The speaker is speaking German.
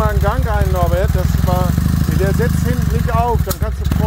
mal einen Gang ein, Norbert. Das war, der setzt hinten nicht auf, dann kannst du